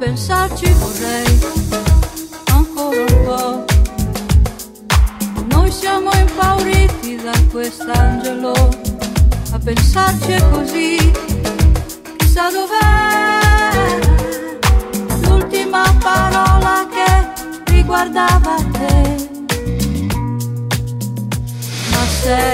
pensarci vorrei ancora un po'. Noi siamo impauriti da quest'angelo, a pensarci è così, chissà dov'è l'ultima parola che riguardava te. Ma sei